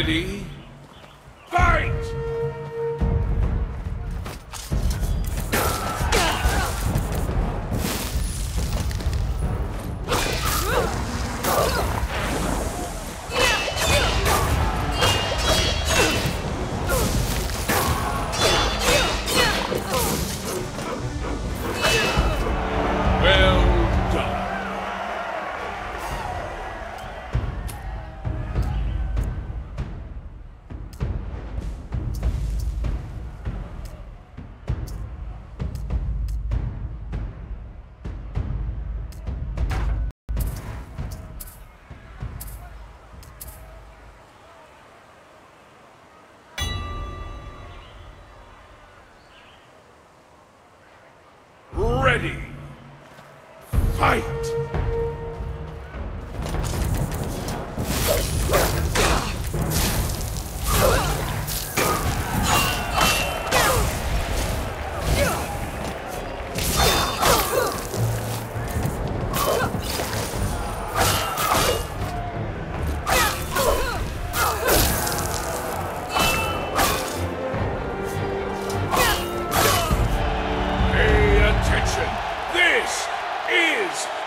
Ready? Ready. Fight!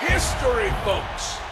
history, folks.